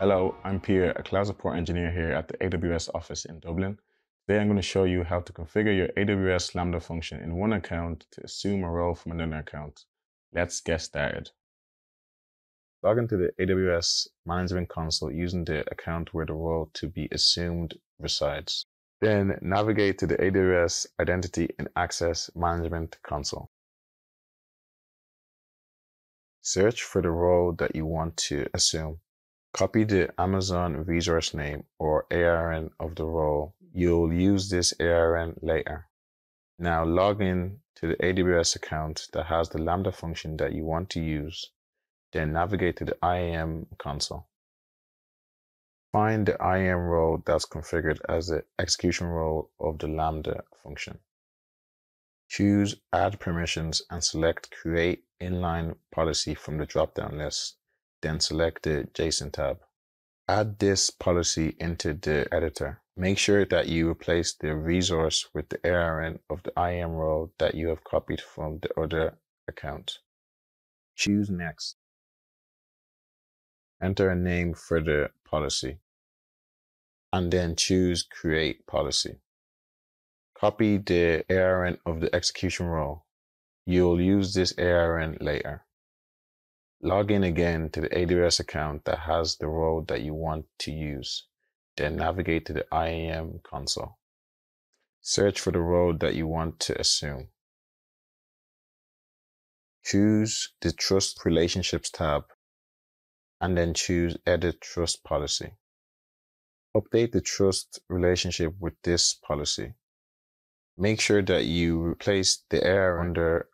Hello, I'm Peter, a cloud support engineer here at the AWS office in Dublin. Today I'm going to show you how to configure your AWS Lambda function in one account to assume a role from another account. Let's get started. Log into the AWS Management Console using the account where the role to be assumed resides. Then navigate to the AWS Identity and Access Management Console. Search for the role that you want to assume. Copy the Amazon resource name or ARN of the role. You'll use this ARN later. Now log in to the AWS account that has the Lambda function that you want to use. Then navigate to the IAM console. Find the IAM role that's configured as the execution role of the Lambda function. Choose Add Permissions and select Create Inline Policy from the drop-down list then select the JSON tab. Add this policy into the editor. Make sure that you replace the resource with the ARN of the IAM role that you have copied from the other account. Choose Next. Enter a name for the policy and then choose Create Policy. Copy the ARN of the execution role. You'll use this ARN later. Log in again to the AWS account that has the role that you want to use. Then navigate to the IAM console. Search for the role that you want to assume. Choose the Trust Relationships tab and then choose Edit Trust Policy. Update the trust relationship with this policy. Make sure that you replace the ARN under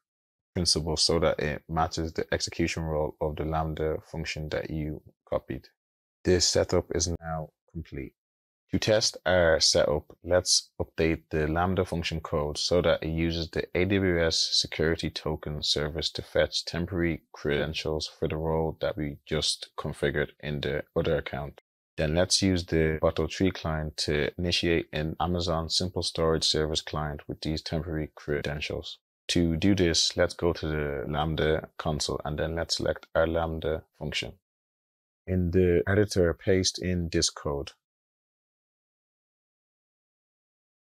principal so that it matches the execution role of the Lambda function that you copied. This setup is now complete. To test our setup, let's update the Lambda function code so that it uses the AWS security token service to fetch temporary credentials for the role that we just configured in the other account. Then let's use the Boto3 client to initiate an Amazon Simple Storage Service client with these temporary credentials. To do this, let's go to the Lambda console and then let's select our Lambda function. In the editor, paste in this code.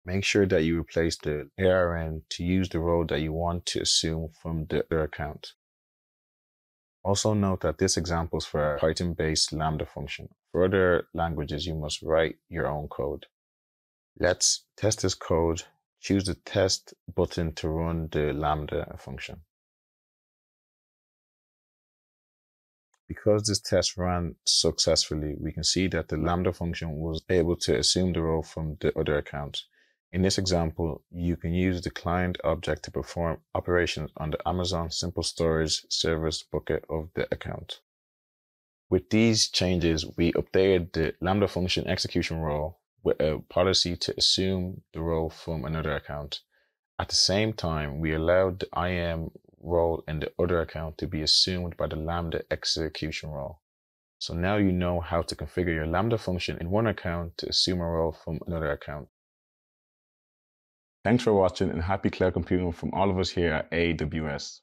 Make sure that you replace the ARN to use the role that you want to assume from the other account. Also note that this example is for a Python-based Lambda function. For other languages, you must write your own code. Let's test this code Choose the test button to run the Lambda function. Because this test ran successfully, we can see that the Lambda function was able to assume the role from the other account. In this example, you can use the client object to perform operations on the Amazon Simple Storage Service bucket of the account. With these changes, we updated the Lambda function execution role a uh, policy to assume the role from another account. At the same time, we allowed the IAM role in the other account to be assumed by the Lambda execution role. So now you know how to configure your Lambda function in one account to assume a role from another account. Thanks for watching and happy cloud computing from all of us here at AWS.